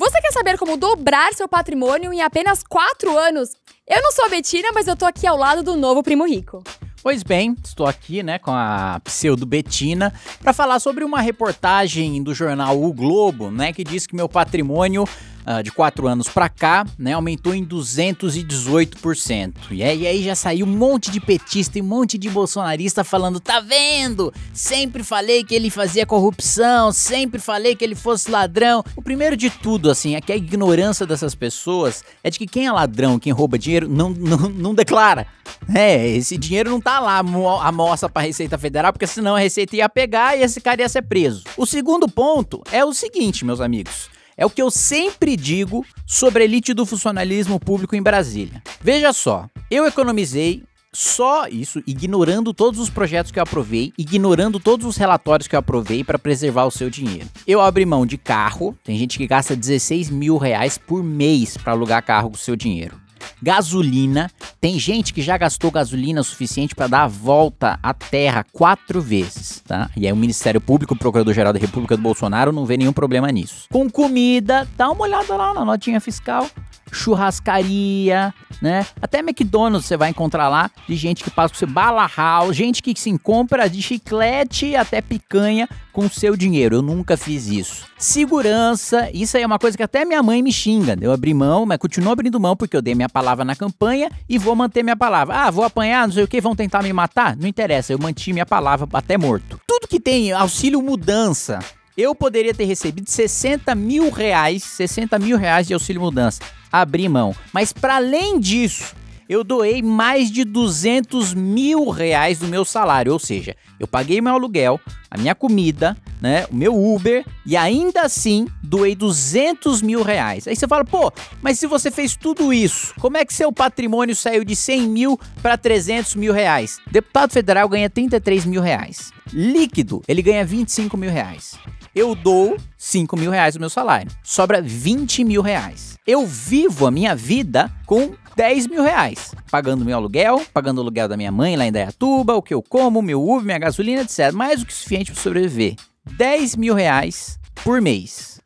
Você quer saber como dobrar seu patrimônio em apenas 4 anos? Eu não sou a Betina, mas eu tô aqui ao lado do novo primo rico. Pois bem, estou aqui, né, com a pseudo Betina para falar sobre uma reportagem do jornal O Globo, né, que diz que meu patrimônio uh, de quatro anos para cá, né, aumentou em 218%. E aí, e aí já saiu um monte de petista e um monte de bolsonarista falando: tá vendo? Sempre falei que ele fazia corrupção, sempre falei que ele fosse ladrão. O primeiro de tudo, assim, é que a ignorância dessas pessoas é de que quem é ladrão, quem rouba dinheiro, não, não, não declara. É, esse dinheiro não tá lá a mostra pra Receita Federal, porque senão a Receita ia pegar e esse cara ia ser preso. O segundo ponto é o seguinte, meus amigos. É o que eu sempre digo sobre a elite do funcionalismo público em Brasília. Veja só, eu economizei só isso, ignorando todos os projetos que eu aprovei, ignorando todos os relatórios que eu aprovei para preservar o seu dinheiro. Eu abri mão de carro, tem gente que gasta 16 mil reais por mês para alugar carro com o seu dinheiro gasolina. Tem gente que já gastou gasolina suficiente para dar a volta à terra quatro vezes, tá? E aí o Ministério Público, o Procurador-Geral da República do Bolsonaro não vê nenhum problema nisso. Com comida, dá uma olhada lá na notinha fiscal churrascaria, né? Até McDonald's você vai encontrar lá de gente que passa com você bala house, gente que se compra de chiclete até picanha com seu dinheiro. Eu nunca fiz isso. Segurança, isso aí é uma coisa que até minha mãe me xinga. Eu abri mão, mas continuo abrindo mão porque eu dei minha palavra na campanha e vou manter minha palavra. Ah, vou apanhar, não sei o que, vão tentar me matar? Não interessa, eu mantive minha palavra até morto. Tudo que tem auxílio mudança, eu poderia ter recebido 60 mil reais, 60 mil reais de auxílio mudança abrir mão. Mas para além disso, eu doei mais de 200 mil reais do meu salário. Ou seja, eu paguei meu aluguel, a minha comida, né, o meu Uber e ainda assim doei 200 mil reais. Aí você fala, pô, mas se você fez tudo isso, como é que seu patrimônio saiu de 100 mil para 300 mil reais? Deputado federal ganha 33 mil reais. Líquido, ele ganha 25 mil reais. Eu dou 5 mil reais do meu salário. Sobra 20 mil reais. Eu vivo a minha vida com 10 mil reais. Pagando meu aluguel, pagando o aluguel da minha mãe lá em Dayatuba, o que eu como, meu Uber, minha gasolina, etc. Mais do que suficiente para sobreviver. 10 mil reais por mês.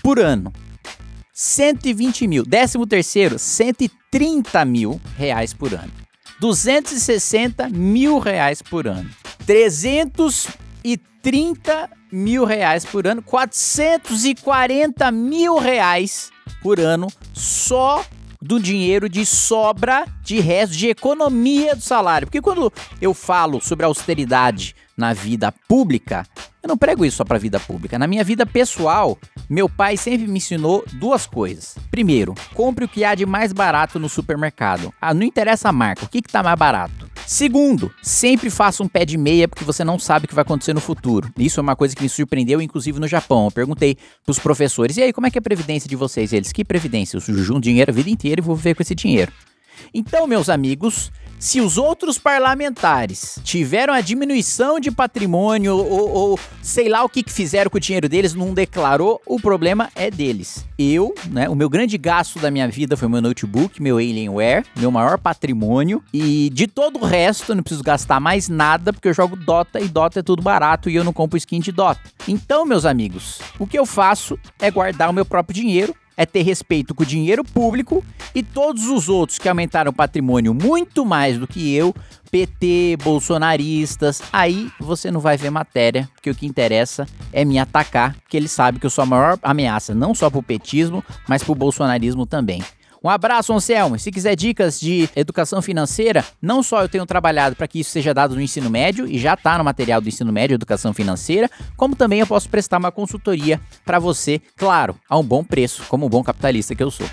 Por ano. 120 mil. Décimo terceiro, 130 mil reais por ano. 260 mil reais por ano. 330 mil reais por ano, 440 mil reais por ano só do dinheiro de sobra de resto de economia do salário. Porque quando eu falo sobre austeridade na vida pública, eu não prego isso só para a vida pública. Na minha vida pessoal, meu pai sempre me ensinou duas coisas. Primeiro, compre o que há de mais barato no supermercado. Ah, não interessa a marca, o que está mais barato? Segundo, sempre faça um pé de meia porque você não sabe o que vai acontecer no futuro. Isso é uma coisa que me surpreendeu, inclusive no Japão. Eu perguntei pros professores, e aí, como é que é a previdência de vocês? Eles, que previdência? Eu junto dinheiro a vida inteira e vou viver com esse dinheiro. Então, meus amigos, se os outros parlamentares tiveram a diminuição de patrimônio ou, ou, sei lá o que, que fizeram com o dinheiro deles, não declarou, o problema é deles. Eu, né, o meu grande gasto da minha vida foi meu notebook, meu Alienware, meu maior patrimônio e de todo o resto eu não preciso gastar mais nada porque eu jogo Dota e Dota é tudo barato e eu não compro skin de Dota. Então, meus amigos, o que eu faço é guardar o meu próprio dinheiro é ter respeito com o dinheiro público e todos os outros que aumentaram o patrimônio muito mais do que eu, PT, bolsonaristas, aí você não vai ver matéria, porque o que interessa é me atacar, porque ele sabe que eu sou a maior ameaça, não só pro petismo, mas pro bolsonarismo também. Um abraço, Anselmo. Se quiser dicas de educação financeira, não só eu tenho trabalhado para que isso seja dado no ensino médio e já está no material do ensino médio educação financeira, como também eu posso prestar uma consultoria para você, claro, a um bom preço, como um bom capitalista que eu sou.